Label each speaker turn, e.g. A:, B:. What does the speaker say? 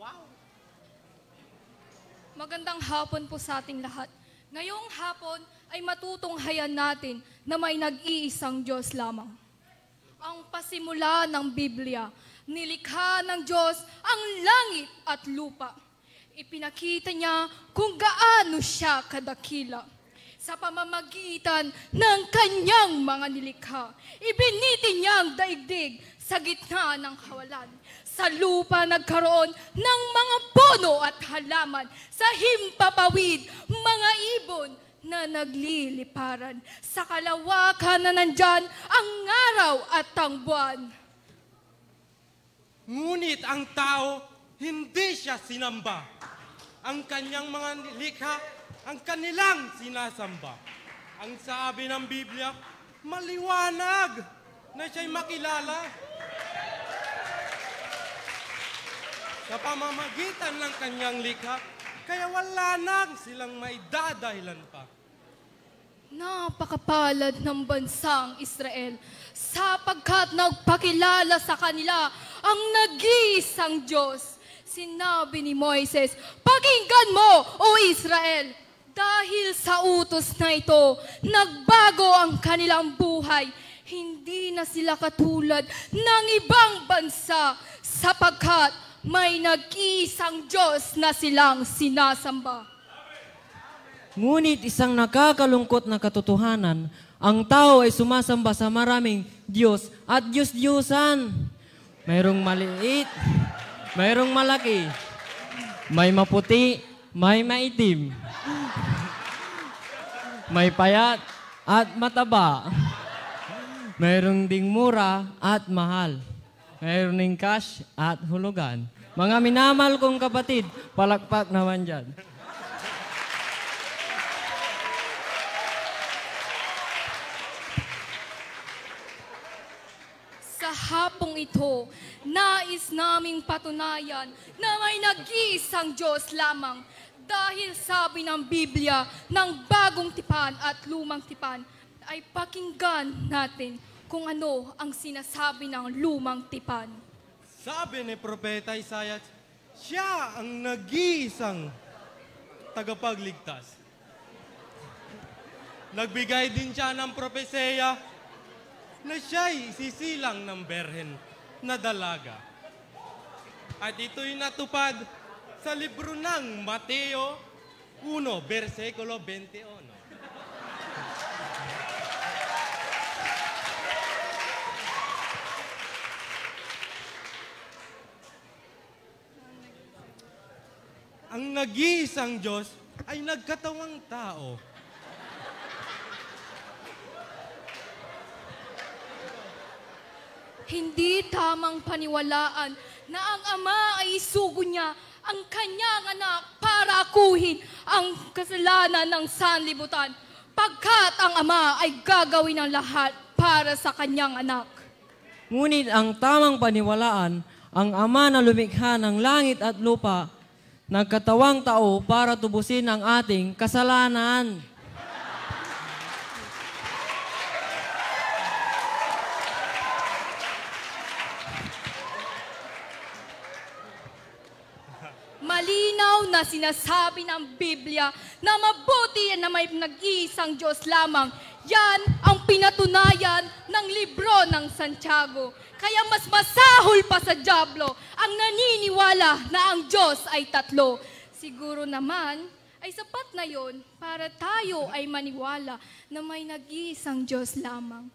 A: Wow!
B: Magandang hapon po sa ating lahat. Ngayong hapon ay matutunghayan natin na may nag-iisang Diyos lamang. Ang pasimula ng Biblia, nilikha ng Diyos ang langit at lupa. Ipinakita niya kung gaano siya kadakila. Sa pamamagitan ng kanyang mga nilikha, ibiniti niya ang daigdig sa gitna ng kawalan. Sa lupa nagkaroon ng mga puno at halaman. Sa himpapawid, mga ibon na nagliliparan. Sa kalawakan na nandyan ang araw at ang buwan.
A: Ngunit ang tao, hindi siya sinamba. Ang kanyang mga likha, ang kanilang sinasamba. Ang sabi ng Biblia, maliwanag na siya'y makilala. Sa pamamagitan ng kanyang likha, kaya wala nang silang may dadahilan pa.
B: Napakapalad ng bansang Israel sapagkat nagpakilala sa kanila ang nag-iisang Diyos. Sinabi ni Moises, Pakinggan mo, O Israel, dahil sa utos na ito, nagbago ang kanilang buhay. Hindi na sila katulad ng ibang bansa sapagkat may nag-iisang Diyos na silang sinasamba.
C: Ngunit isang nakakalungkot na katotohanan, ang tao ay sumasamba sa maraming Diyos at Diyos-Diyosan. Mayroong maliit, mayroong malaki, may maputi, may maitim, may payat at mataba. Mayroong ding mura at mahal. Mayroon ding cash at hulugan. Mga minamahal kong kapatid, palakpak naman dyan.
B: Sa hapong ito, nais naming patunayan na may nag-iisang Diyos lamang dahil sabi ng Biblia ng bagong tipan at lumang tipan ay pakinggan natin kung ano ang sinasabi ng lumang tipan.
A: Sabi ni Propeta Isaiah, siya ang nag-iisang tagapagligtas. Nagbigay din siya ng propeseya na siya'y sisilang ng berhen na dalaga. At ito'y natupad sa libro ng Mateo 1, versikulo 21. Ang nag-iisang Diyos ay nagkatawang tao.
B: Hindi tamang paniwalaan na ang ama ay isugo niya ang kanyang anak para akuhin ang kasalanan ng sanlibutan pagkat ang ama ay gagawin ang lahat para sa kanyang anak.
C: Ngunit ang tamang paniwalaan, ang Ama na lumikha ng langit at lupa, nagkatawang tao para tubusin ang ating kasalanan.
B: Malinaw na sinasabi ng Biblia na mabuti na may nag-iisang Diyos lamang. Yan ang pinatunayan ng libro ng Santiago. Kaya mas masahol pa sa Diablo ang naniniwala na ang Diyos ay tatlo. Siguro naman ay sapat na yon para tayo ay maniwala na may nag-iisang Diyos lamang.